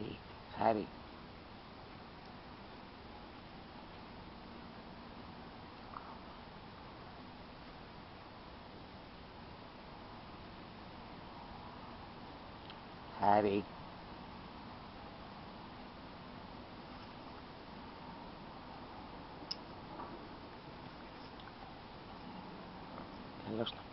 Hari, Hari. Hari. Конечно.